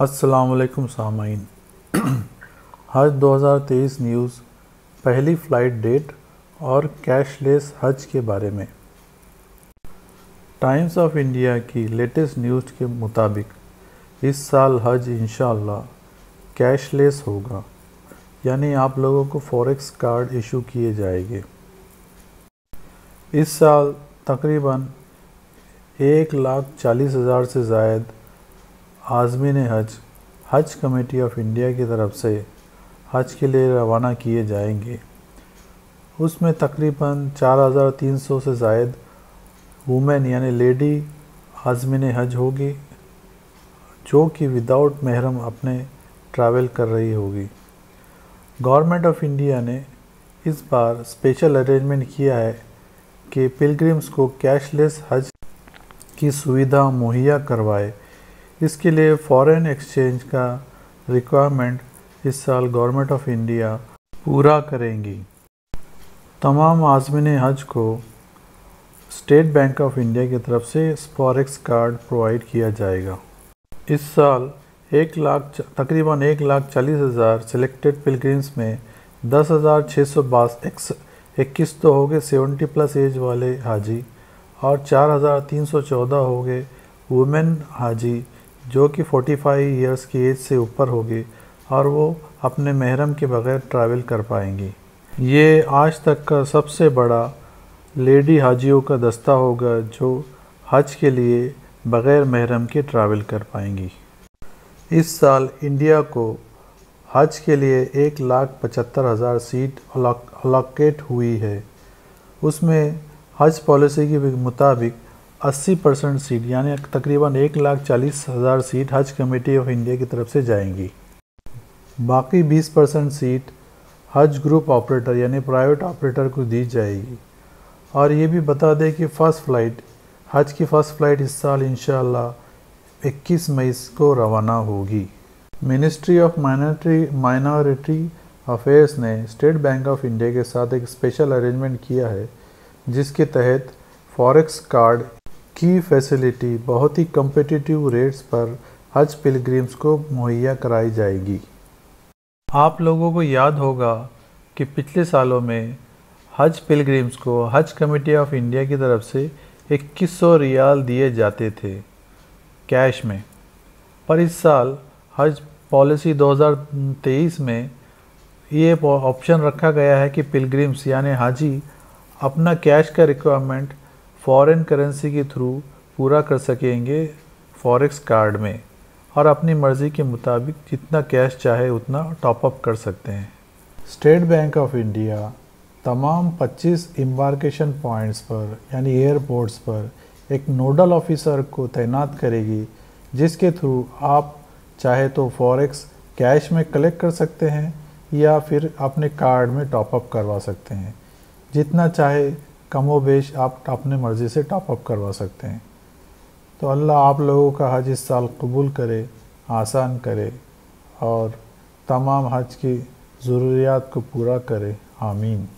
असलकुम सामीन हज 2023 न्यूज़, पहली फ़्लाइट डेट और कैशलेस हज के बारे में। टाइम्स ऑफ़ इंडिया की लेटेस्ट न्यूज़ के मुताबिक, इस साल हज इंशाल्लाह कैशलेस होगा। यानी आप लोगों को फॉरेक्स कार्ड इशू किए जाएँगे। इस साल तकरीबन एक लाख चालीस हज़ार से ज़ायद आज़मीन हज हज कमेटी ऑफ़ इंडिया की तरफ़ से हज के लिए रवाना किए जाएँगे। उसमें तकरीबन 4,300 से ज़ायद वुमेन यानी लेडी आज़मीन हज होगी जो कि विदाउट महरम अपने ट्रैवल कर रही होगी। गवर्नमेंट ऑफ़ इंडिया ने इस बार स्पेशल अरेंजमेंट किया है कि पिलग्रिम्स को कैशलेस हज की सुविधा मुहैया करवाए। इसके लिए फॉरेन एक्सचेंज का रिक्वायरमेंट इस साल गवर्नमेंट ऑफ़ इंडिया पूरा करेंगी। तमाम आजमिन हज को स्टेट बैंक ऑफ़ इंडिया की तरफ़ से स्पॉरेक्स कार्ड प्रोवाइड किया जाएगा। इस साल एक लाख तकरीबन एक लाख चालीस हज़ार सेलेक्टेड पिलग्रिम्स में दस हज़ार छः सौ बास इक्कीस तो हो गए सेवेंटी प्लस एज वाले हाजी और चार हज़ार तीन सौ चौदह हो गए वुमेन हाजी। जो कि फोर्टी फाइव ईयर्स की एज से ऊपर होगी और वो अपने महरम के बगैर ट्रैवल कर पाएँगी। ये आज तक का सबसे बड़ा लेडी हाजियों का दस्ता होगा जो हज के लिए बग़ैर महरम के ट्रैवल कर पाएँगी। इस साल इंडिया को हज के लिए एक लाख पचहत्तर हज़ार सीट अलोकेट हुई है। उसमें हज पॉलिसी के मुताबिक 80 परसेंट सीट, यानी तकरीबन एक लाख चालीस हज़ार सीट हज कमेटी ऑफ़ इंडिया की तरफ़ से जाएँगी। बाकी 20 परसेंट सीट हज ग्रुप ऑपरेटर, यानी प्राइवेट ऑपरेटर को दी जाएगी। और ये भी बता दें कि फ़र्स्ट फ़्लाइट, हज की फ़र्स्ट फ़्लाइट इस साल इंशाल्लाह 21 मई को रवाना होगी। Ministry of minority minority affairs ने स्टेट बैंक ऑफ़ इंडिया के साथ एक स्पेशल अरेंजमेंट किया है, जिसके तहत फॉरेक्स कार्ड की फैसिलिटी बहुत ही कम्पिटिटिव रेट्स पर हज पिलग्रिम्स को मुहैया कराई जाएगी। आप लोगों को याद होगा कि पिछले सालों में हज पिलग्रिम्स को हज कमेटी ऑफ़ इंडिया की तरफ़ से 2100 रियाल दिए जाते थे कैश में। पर इस साल हज पॉलिसी 2023 में ये ऑप्शन रखा गया है कि पिलग्रिम्स यानी हाजी अपना कैश का रिक्वायरमेंट फॉरेन करेंसी के थ्रू पूरा कर सकेंगे फॉरेक्स कार्ड में और अपनी मर्ज़ी के मुताबिक जितना कैश चाहे उतना टॉपअप कर सकते हैं। स्टेट बैंक ऑफ़ इंडिया तमाम 25 इम्बार्केशन पॉइंट्स पर, यानी एयरपोर्ट्स पर, एक नोडल ऑफिसर को तैनात करेगी, जिसके थ्रू आप चाहे तो फॉरेक्स कैश में कलेक्ट कर सकते हैं या फिर अपने कार्ड में टॉपअप करवा सकते हैं। जितना चाहे कमो बेश आप अपने मर्ज़ी से टॉप अप करवा सकते हैं। तो अल्लाह आप लोगों का हज इस साल कबूल करे, आसान करे और तमाम हज की ज़रूरियात को पूरा करे। आमीन।